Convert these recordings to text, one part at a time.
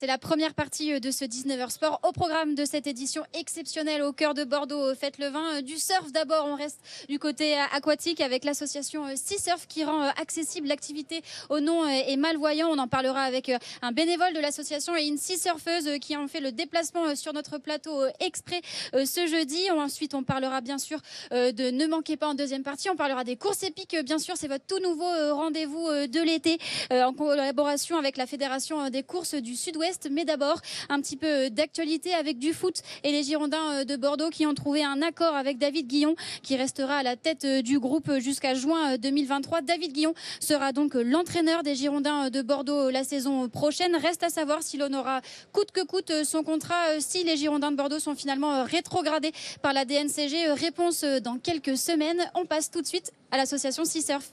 C'est la première partie euh, de ce 19h Sport. Au programme de cette édition exceptionnelle au cœur de Bordeaux, euh, fête le vin euh, du surf. D'abord, on reste du côté aquatique avec l'association Sea Surf qui rend accessible l'activité au non et malvoyants. On en parlera avec un bénévole de l'association et une sea surfeuse qui ont fait le déplacement sur notre plateau exprès ce jeudi. Ensuite, on parlera bien sûr de Ne manquez pas en deuxième partie. On parlera des courses épiques. Bien sûr, c'est votre tout nouveau rendez-vous de l'été en collaboration avec la Fédération des courses du Sud-Ouest mais d'abord, un petit peu d'actualité avec du foot et les Girondins euh, de Bordeaux qui ont trouvé un accord avec David Guillon qui restera à la tête euh, du groupe jusqu'à juin 2023. Euh, David Guillon sera donc l'entraîneur des Girondins de Bordeaux la saison prochaine. Reste à savoir s'il honorera coûte que coûte son contrat si les Girondins de Bordeaux sont finalement rétrogradés par la DNCG. Réponse dans quelques semaines. On passe tout de suite à l'association Sea Surf.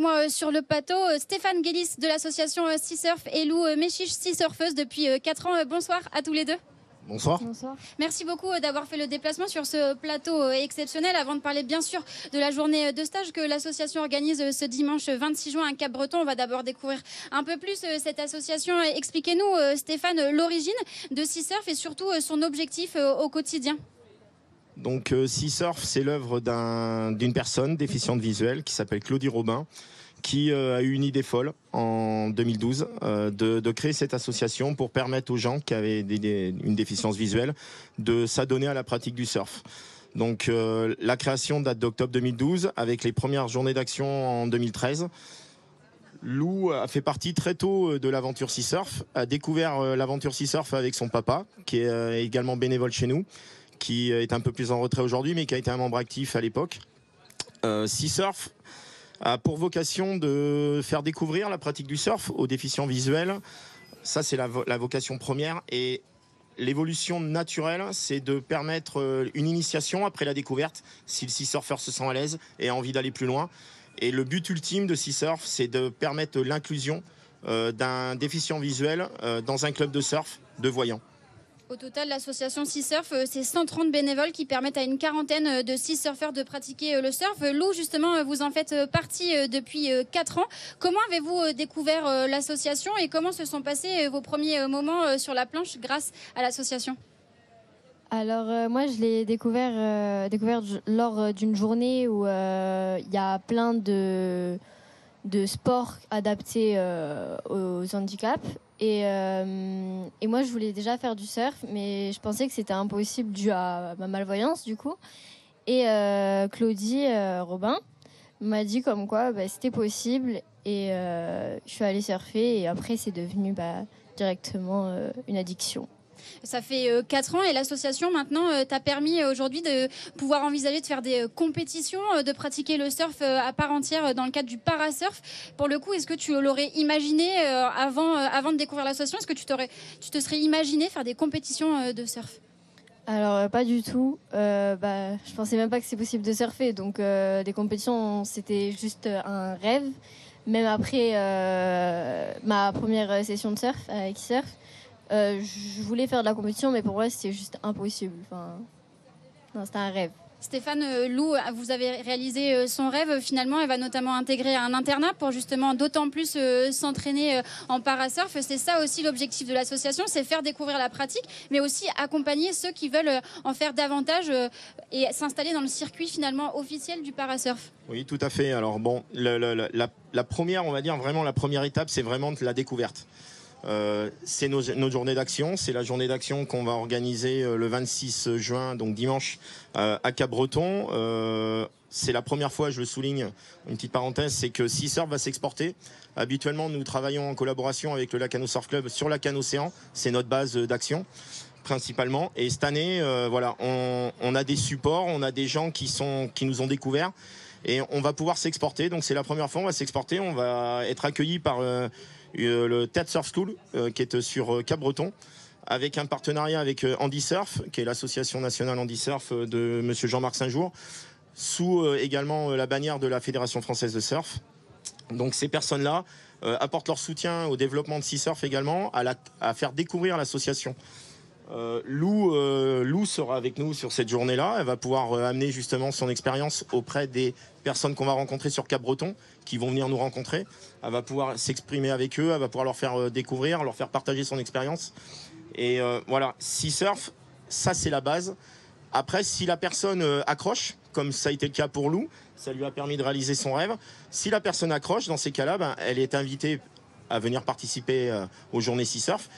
Moi euh, sur le plateau euh, Stéphane Guélis de l'association euh, Sea Surf et Lou Méchiche Sea Surfeuse depuis 4 ans. Bonsoir à tous les deux. Bonsoir. Bonsoir. Merci beaucoup d'avoir fait le déplacement sur ce plateau exceptionnel. Avant de parler bien sûr de la journée de stage que l'association organise ce dimanche 26 juin à Cap-Breton, on va d'abord découvrir un peu plus cette association. Expliquez-nous, Stéphane, l'origine de Sea Surf et surtout son objectif au quotidien. Donc Sea Surf, c'est l'œuvre d'une personne déficiente visuelle qui s'appelle Claudie Robin, qui euh, a eu une idée folle en 2012 euh, de, créer cette association pour permettre aux gens qui avaient une déficience visuelle de s'adonner à la pratique du surf. Donc euh, la création date d'octobre 2012 avec les premières journées d'action en 2013. Lou a fait partie très tôt de l'aventure Sea Surf, a découvert l'aventure Sea Surf avec son papa, qui est également bénévole chez nous, qui est un peu plus en retrait aujourd'hui, mais qui a été un membre actif à l'époque. sea Surf a pour vocation de faire découvrir la pratique du surf aux déficients visuels. Ça, c'est la, vocation première. Et l'évolution naturelle, c'est de permettre euh, une initiation après la découverte, si le sea surfer se sent à l'aise et a envie d'aller plus loin. Et le but ultime de Sea Surf, c'est de permettre l'inclusion euh, d'un déficient visuel euh, dans un club de surf de voyants. Au total, l'association Sea Surf, euh, c'est 130 bénévoles qui permettent à une quarantaine euh, de sea surfeurs de pratiquer euh, le surf. Lou, justement, vous en faites partie depuis 4 ans. Comment avez-vous découvert l'association et comment se sont passés vos premiers moments sur la planche grâce à l'association? Alors moi je l'ai découvert, lors d'une journée où il y a plein de sports adaptés aux handicaps euh, et, moi, je voulais déjà faire du surf, mais je pensais que c'était impossible dû à ma malvoyance, du coup. Et euh, Claudie euh, Robin m'a dit comme quoi bah, c'était possible. Et je suis allée surfer, et après, c'est devenu bah, directement une addiction. Ça fait 4 euh, ans et l'association maintenant euh, t'a permis euh, aujourd'hui de pouvoir envisager de faire des compétitions, de pratiquer le surf à part entière dans le cadre du parasurf. Pour le coup, est-ce que tu l'aurais imaginé avant, avant de découvrir l'association? Est-ce que tu, te serais imaginé faire des compétitions de surf? Alors pas du tout. Euh, bah, je pensais même pas que c'est possible de surfer. Donc des compétitions, c'était juste un rêve. Même après ma première session de surf avec Surf, euh, je voulais faire de la compétition, mais pour moi, c'était juste impossible. Enfin, non, c'était un rêve. Stéphane euh, Lou, vous avez réalisé euh, son rêve. Finalement, elle va notamment intégrer un internat pour justement d'autant plus s'entraîner en parasurf. C'est ça aussi l'objectif de l'association, c'est faire découvrir la pratique, mais aussi accompagner ceux qui veulent en faire davantage et s'installer dans le circuit finalement officiel du parasurf. Oui, tout à fait. Alors bon, la première, on va dire vraiment la première étape, c'est vraiment la découverte. Euh, c'est nos, journées d'action. C'est la journée d'action qu'on va organiser euh, le 26 juin, donc dimanche, euh, à Cap-Breton. c'est la première fois, je le souligne, une petite parenthèse, c'est que Sea va s'exporter. Habituellement, nous travaillons en collaboration avec le Lacano Surf Club sur Lacan Océan. C'est notre base d'action principalement. Et cette année, voilà, on, on, a des supports, on a des gens qui nous ont découverts et on va pouvoir s'exporter. Donc c'est la première fois, on va s'exporter. On va être accueilli par le TED Surf School euh, qui est sur euh, Cap-Breton avec un partenariat avec Andy Surf, qui est l'association nationale Andy Surf de Monsieur Jean-Marc Saint-Jour, sous également la bannière de la Fédération française de surf. Donc ces personnes-là apportent leur soutien au développement de Sea Surf également, à, faire découvrir l'association Lou, Lou sera avec nous sur cette journée-là. Elle va pouvoir amener justement son expérience auprès des personnes qu'on va rencontrer sur Cap-Breton, qui vont venir nous rencontrer. Elle va pouvoir s'exprimer avec eux, elle va pouvoir leur faire découvrir, leur faire partager son expérience. Et voilà, Sea Surf, ça c'est la base. Après, si la personne accroche, comme ça a été le cas pour Lou, ça lui a permis de réaliser son rêve. Si la personne accroche, dans ces cas-là, ben, elle est invitée à venir participer euh, aux journées Sea Surf.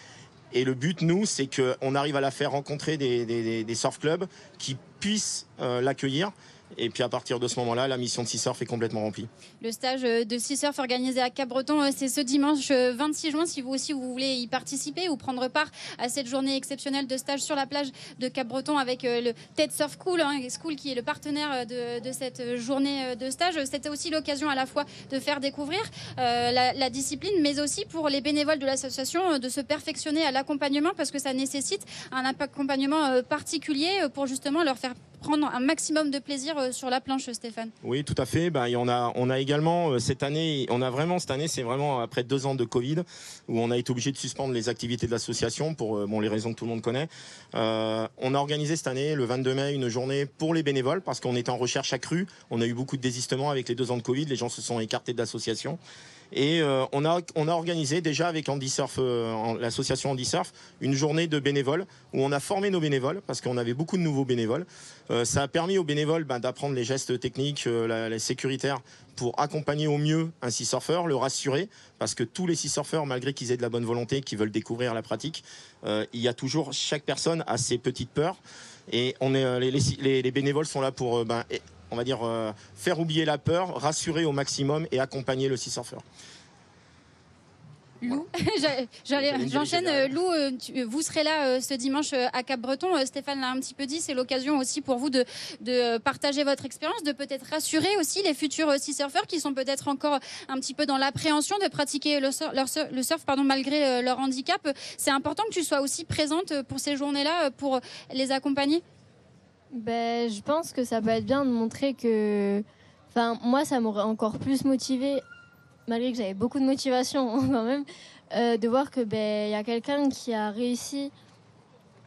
Et le but, nous, c'est qu'on arrive à la faire rencontrer des, surf clubs qui puissent euh, l'accueillir et puis à partir de ce moment-là, la mission de Sea est complètement remplie. Le stage euh, de Sea organisé à Cap-Breton, euh, c'est ce dimanche 26 euh, juin. Si vous aussi vous voulez y participer ou prendre part à cette journée exceptionnelle de stage sur la plage de Cap-Breton avec le TED Surf hein, School qui est le partenaire de, cette journée de stage, c'était aussi l'occasion à la fois de faire découvrir la, discipline, mais aussi pour les bénévoles de l'association de se perfectionner à l'accompagnement parce que ça nécessite un accompagnement particulier pour justement leur faire prendre un maximum de plaisir euh, sur la planche, Stéphane. Oui, tout à fait. Ben, on, a, on a également euh, cette année, on a vraiment cette année, c'est vraiment après deux ans de Covid où on a été obligé de suspendre les activités de l'association pour euh, bon, les raisons que tout le monde connaît. on a organisé cette année, le 22 mai, une journée pour les bénévoles parce qu'on était en recherche accrue. On a eu beaucoup de désistements avec les deux ans de Covid. Les gens se sont écartés de l'association. Et euh, on, a, on a organisé déjà avec Andy Surf, euh, l'association Andy Surf, une journée de bénévoles où on a formé nos bénévoles parce qu'on avait beaucoup de nouveaux bénévoles. Euh, ça a permis aux bénévoles ben, d'apprendre les gestes techniques, la, sécuritaires pour accompagner au mieux un sea surfer, le rassurer, parce que tous les sea surfeurs, malgré qu'ils aient de la bonne volonté, qu'ils veulent découvrir la pratique, il y a toujours chaque personne a ses petites peurs. Et on est, les, les, bénévoles sont là pour ben, on va dire, euh, faire oublier la peur, rassurer au maximum et accompagner le sea surfer. Lou, j'enchaîne. Euh, Lou, euh, vous serez là ce dimanche à Cap-Breton. Stéphane l'a un petit peu dit, c'est l'occasion aussi pour vous de, de partager votre expérience, de peut-être rassurer aussi les futurs sea surfers qui sont peut-être encore un petit peu dans l'appréhension de pratiquer le surf, le surf pardon, malgré leur handicap. C'est important que tu sois aussi présente pour ces journées-là pour les accompagner ben, Je pense que ça peut être bien de montrer que. Enfin, moi, ça m'aurait encore plus motivé, malgré que j'avais beaucoup de motivation quand même, euh, de voir que ben y a quelqu'un qui a réussi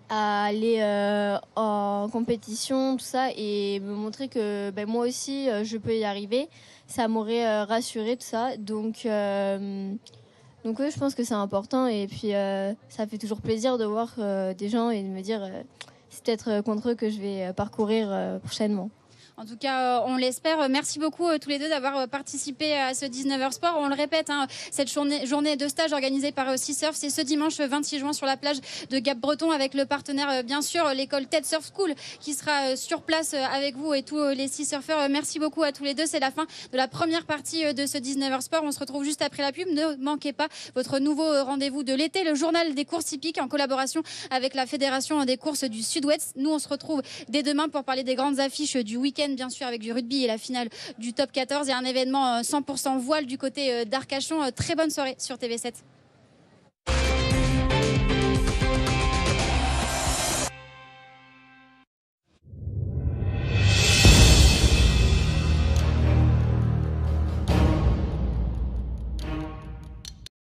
à aller euh, en compétition, tout ça, et me montrer que ben, moi aussi, euh, je peux y arriver. Ça m'aurait rassuré, tout ça. Donc. Donc je pense que c'est important et puis ça fait toujours plaisir de voir des gens et de me dire c'est peut-être euh, contre eux que je vais euh, parcourir euh, prochainement. En tout cas, euh, on l'espère. Merci beaucoup euh, tous les deux d'avoir euh, participé à ce 19h Sport. On le répète, hein, cette journée, journée de stage organisée par Sea Surf, c'est ce dimanche 26 juin sur la plage de Gap-Breton avec le partenaire, bien sûr, l'école TED Surf School qui sera sur place avec vous et tous les Sea Surfers. Merci beaucoup à tous les deux. C'est la fin de la première partie de ce 19h Sport. On se retrouve juste après la pub. Ne manquez pas votre nouveau rendez-vous de l'été, le journal des courses hippiques en collaboration avec la Fédération des courses du Sud-Ouest. Nous, on se retrouve dès demain pour parler des grandes affiches du week-end bien sûr avec du rugby et la finale du top 14 et un événement 100% euh, voile du côté euh, d'Arcachon. Euh, très bonne soirée sur TV7.